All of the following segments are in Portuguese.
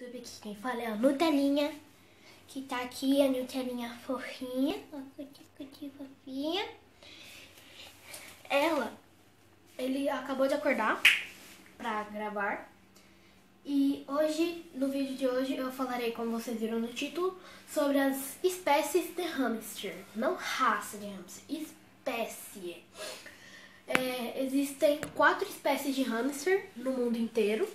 YouTube aqui. Quem fala é a Nutelinha, que tá aqui, a Nutelinha fofinha, cuti, fofinha. Ela, ele acabou de acordar pra gravar. E hoje, no vídeo de hoje, eu falarei, como vocês viram no título, sobre as espécies de hamster. Não raça de hamster, espécie. É, existem quatro espécies de hamster no mundo inteiro.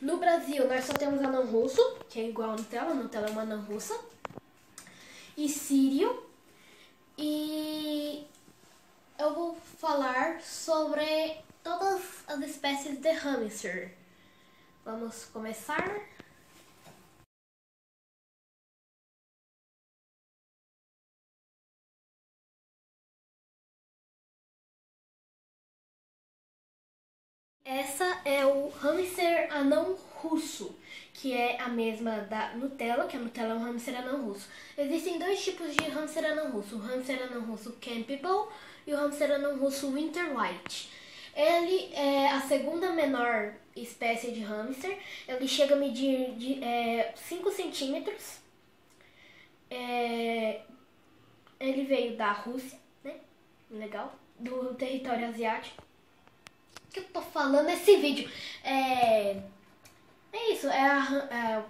No Brasil, nós só temos anão russo, que é igual a Nutella, a Nutella é uma anã russa. E sírio. E eu vou falar sobre todas as espécies de hamster. Vamos começar? Essa é o hamster anão russo, que é a mesma da Nutella, que a Nutella é um hamster anão russo. Existem dois tipos de hamster anão russo, o hamster anão russo Campbell e o hamster anão russo Winter White. Ele é a segunda menor espécie de hamster, ele chega a medir de, é, 5 centímetros. É, ele veio da Rússia, né? Legal. Do território asiático que eu tô falando nesse vídeo? É. É isso, é a. É,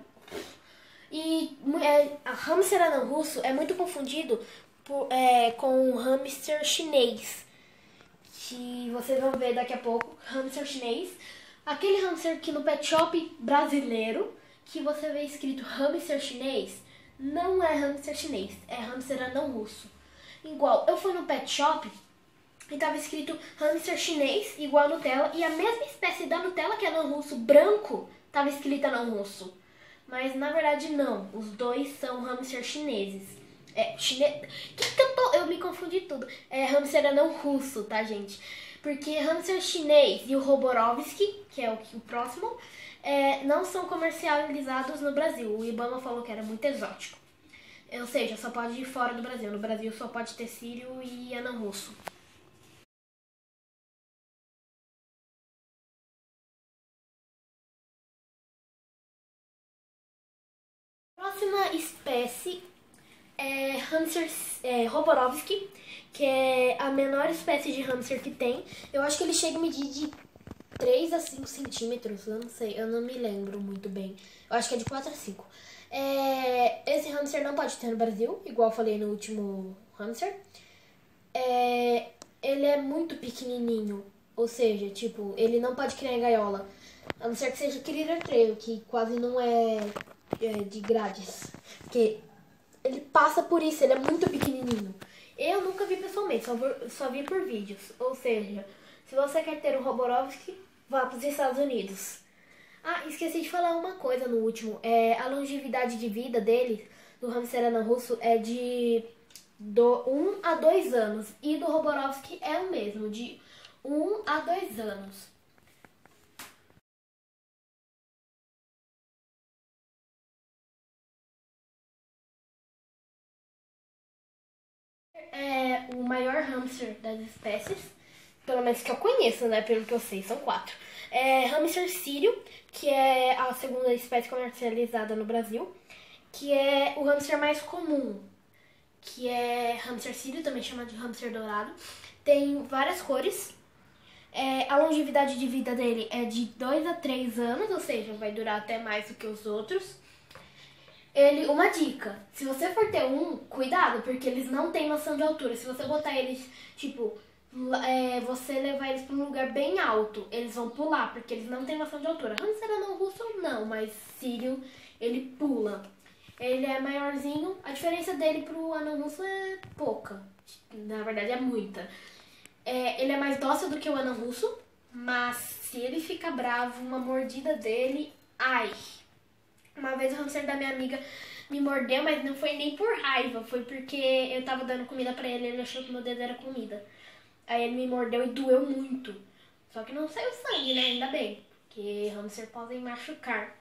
e é, a hamster anão russo é muito confundido por, é, com o hamster chinês. Que vocês vão ver daqui a pouco. Hamster chinês. Aquele hamster que no pet shop brasileiro, que você vê escrito hamster chinês, não é hamster chinês, é hamster anão russo. Igual, eu fui no pet shop e estava escrito hamster chinês, igual a Nutella, e a mesma espécie da Nutella, que é no russo branco, estava escrita no russo. Mas na verdade não, os dois são hamster chineses. É, chine... que, que eu tô? Eu me confundi tudo. É hamster não russo, tá, gente? Porque hamster chinês e o Roborovski, que é o, o próximo, é, não são comercializados no Brasil. O Ibama falou que era muito exótico. Ou seja, só pode ir fora do Brasil. No Brasil só pode ter sírio e anão russo. Próxima espécie é hamster é, Roborovski, que é a menor espécie de hamster que tem. Eu acho que ele chega a medir de 3 a 5 centímetros, eu não sei, eu não me lembro muito bem. Eu acho que é de 4 a 5. É, esse hamster não pode ter no Brasil, igual eu falei no último hamster. É, ele é muito pequenininho, ou seja, tipo, ele não pode criar em gaiola. A não ser que seja criar treino, que quase não é é, de grades. Porque ele passa por isso, ele é muito pequenininho. Eu nunca vi pessoalmente, só, só vi por vídeos. Ou seja, se você quer ter um Roborovski, vá para os Estados Unidos. Ah, esqueci de falar uma coisa no último. É, a longevidade de vida dele, do hamster russo, é de 1 um a 2 anos. E do Roborovski é o mesmo, de 1 um a 2 anos. O maior hamster das espécies, pelo menos que eu conheço, né? Pelo que eu sei, são quatro. É hamster sírio, que é a segunda espécie comercializada no Brasil, que é o hamster mais comum, que é hamster sírio, também chama de hamster dourado. Tem várias cores. É, a longevidade de vida dele é de 2 a 3 anos, ou seja, vai durar até mais do que os outros ele, uma dica, se você for ter um, cuidado, porque eles não têm noção de altura. Se você botar eles, tipo, é, você levar eles para um lugar bem alto, eles vão pular, porque eles não têm noção de altura. Hamster não russo não, mas sírio, ele pula. Ele é maiorzinho, a diferença dele pro anão russo é pouca. Na verdade é muita. É, ele é mais dócil do que o anão russo, mas se ele fica bravo, uma mordida dele, ai, uma vez o hamster da minha amiga me mordeu, mas não foi nem por raiva, foi porque eu tava dando comida pra ele e ele achou que meu dedo era comida. Aí ele me mordeu e doeu muito. Só que não saiu sangue, né? Ainda bem. Porque hamster podem machucar.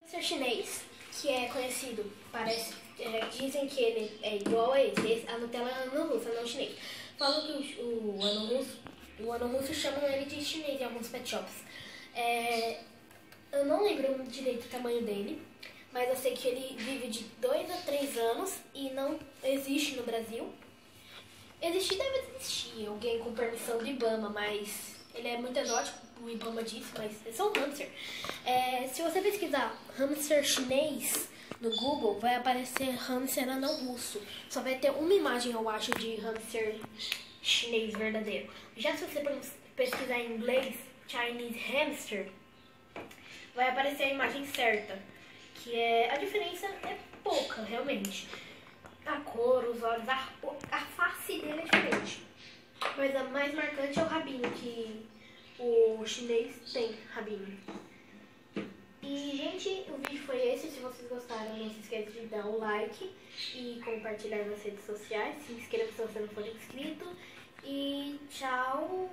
Hamster chinês, que é conhecido, parece, é, dizem que ele é igual a esse. A Nutella não russa, não chinês. Falam que o, o ano o ano chamam ele de chinês em alguns pet shops. É, eu não lembro direito o tamanho dele, mas eu sei que ele vive de 2 a 3 anos e não existe no Brasil. Existir deve existir alguém com permissão do Ibama, mas ele é muito exótico, o Ibama disse, mas é só um hamster. É, se você pesquisar hamster chinês no Google, vai aparecer hamster anão russo. Só vai ter uma imagem, eu acho, de hamster chinês verdadeiro. Já se você pesquisar em inglês, Chinese hamster, vai aparecer a imagem certa. Que é. A diferença é pouca, realmente. A cor, os olhos, a, a face dele é diferente. Mas a mais marcante é o rabinho, que o chinês tem rabinho foi esse. Se vocês gostaram, não se esqueça de dar um like e compartilhar nas redes sociais. Se inscreva se você não for inscrito. E tchau!